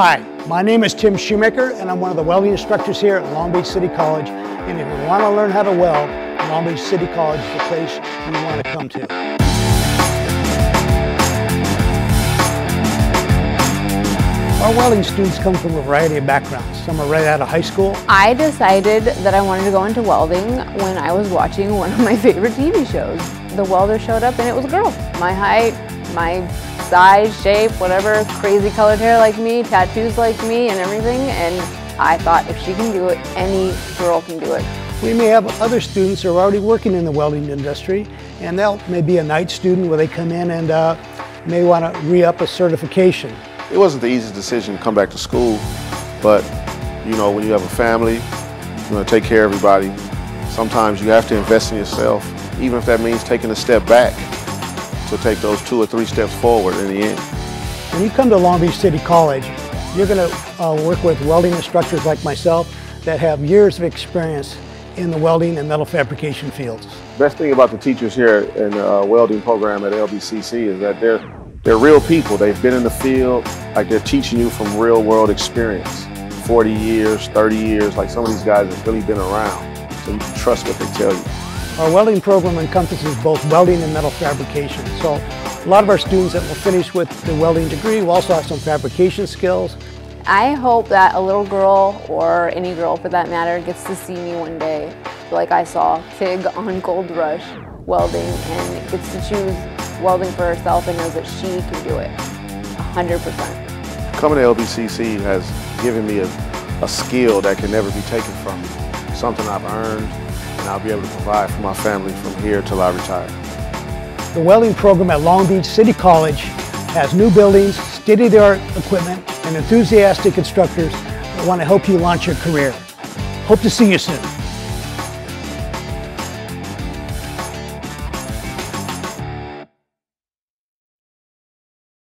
Hi, my name is Tim Shoemaker and I'm one of the welding instructors here at Long Beach City College. And if you want to learn how to weld, Long Beach City College is the place you want to come to. Our welding students come from a variety of backgrounds. Some are right out of high school. I decided that I wanted to go into welding when I was watching one of my favorite TV shows. The welder showed up and it was a girl. My height, my size, shape, whatever, crazy colored hair like me, tattoos like me and everything. And I thought if she can do it, any girl can do it. We may have other students who are already working in the welding industry and they'll maybe a night student where they come in and uh, may want to re-up a certification. It wasn't the easiest decision to come back to school, but you know, when you have a family, you want to take care of everybody. Sometimes you have to invest in yourself, even if that means taking a step back to take those two or three steps forward in the end. When you come to Long Beach City College, you're going to uh, work with welding instructors like myself that have years of experience in the welding and metal fabrication fields. Best thing about the teachers here in the uh, welding program at LBCC is that they're they're real people. They've been in the field, like they're teaching you from real world experience. 40 years, 30 years, like some of these guys have really been around. So you can trust what they tell you. Our welding program encompasses both welding and metal fabrication. So a lot of our students that will finish with the welding degree will also have some fabrication skills. I hope that a little girl, or any girl for that matter, gets to see me one day, like I saw Tig on Gold Rush welding, and gets to choose welding for herself and knows that she can do it 100%. Coming to LBCC has given me a, a skill that can never be taken from me, something I've earned and I'll be able to provide for my family from here till I retire. The welding program at Long Beach City College has new buildings, state-of-the-art equipment, and enthusiastic instructors that want to help you launch your career. Hope to see you soon.